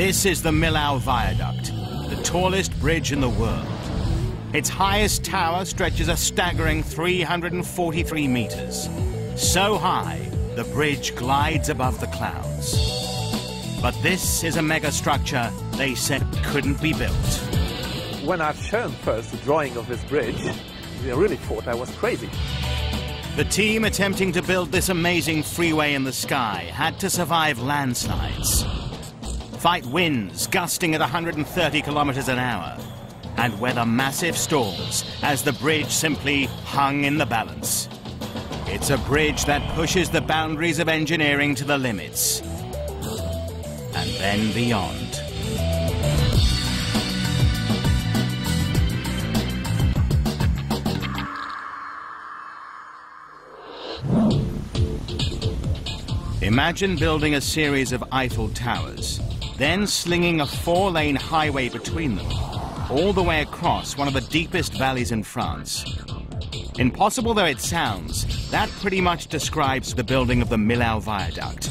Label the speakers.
Speaker 1: This is the Millau Viaduct, the tallest bridge in the world. Its highest tower stretches a staggering 343 meters. So high, the bridge glides above the clouds. But this is a megastructure they said couldn't be built.
Speaker 2: When I've shown first the drawing of this bridge, they really thought I was crazy.
Speaker 1: The team attempting to build this amazing freeway in the sky had to survive landslides, fight winds gusting at 130 kilometers an hour, and weather massive storms as the bridge simply hung in the balance. It's a bridge that pushes the boundaries of engineering to the limits, and then beyond. Imagine building a series of Eiffel Towers, then slinging a four-lane highway between them, all the way across one of the deepest valleys in France. Impossible though it sounds, that pretty much describes the building of the Millau Viaduct.